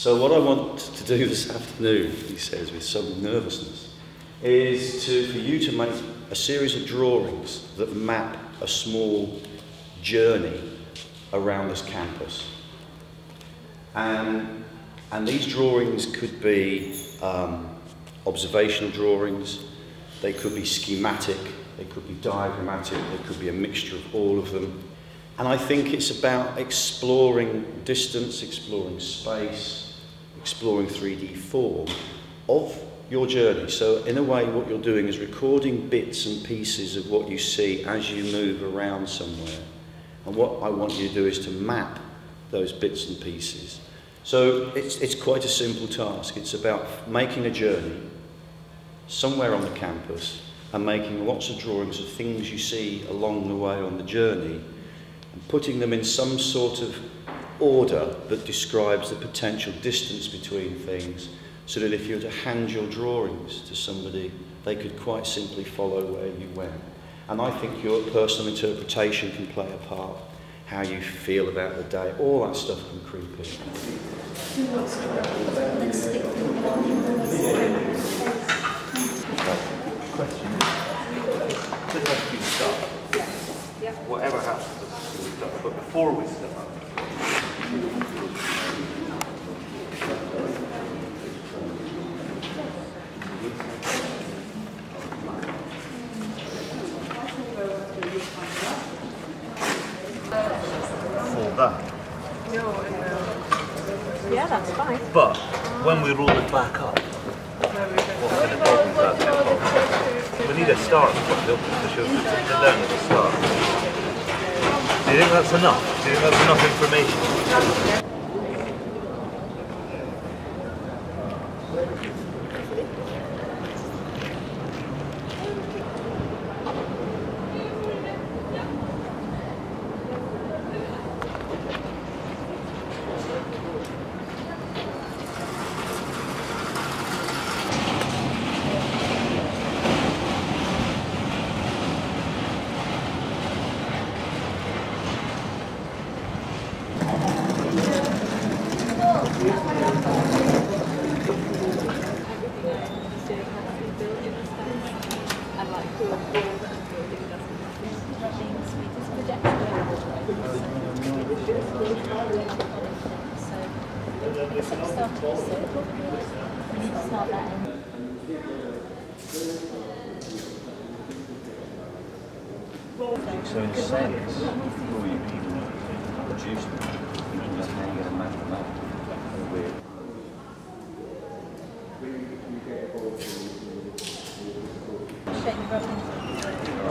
So what I want to do this afternoon, he says with some nervousness, is to, for you to make a series of drawings that map a small journey around this campus. And, and these drawings could be um, observational drawings, they could be schematic, they could be diagrammatic, they could be a mixture of all of them. And I think it's about exploring distance, exploring space, exploring 3D form of your journey. So in a way what you're doing is recording bits and pieces of what you see as you move around somewhere. And what I want you to do is to map those bits and pieces. So it's, it's quite a simple task. It's about making a journey somewhere on the campus and making lots of drawings of things you see along the way on the journey and putting them in some sort of order that describes the potential distance between things so that if you were to hand your drawings to somebody, they could quite simply follow where you went. And I think your personal interpretation can play a part. How you feel about the day, all that stuff can creep in. Fall back. Yeah, that's fine. But when we roll it back up, what kind of problems that? We need a start point, don't we, to show something down at the start. Do you think that's enough? Do you think that's enough information? So in science, before you even produce them, you can just hang it and map them up. Weird.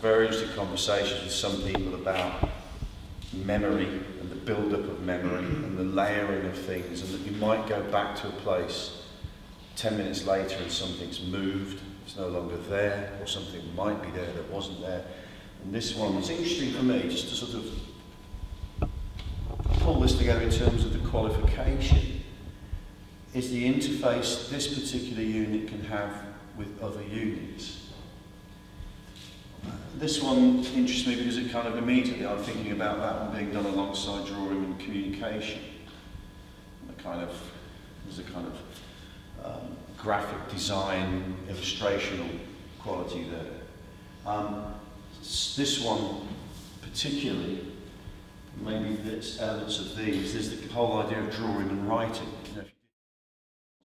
very interesting conversations with some people about memory and the build-up of memory and the layering of things and that you might go back to a place 10 minutes later and something's moved, it's no longer there, or something might be there that wasn't there. And this one was interesting for me just to sort of pull this together in terms of the qualification is the interface this particular unit can have with other units. This one interests me because it kind of immediately I'm thinking about that one being done alongside drawing and communication. A kind of, there's a kind of um, graphic design, illustrational quality there. Um, this one particularly maybe there's elements of these. There's the whole idea of drawing and writing.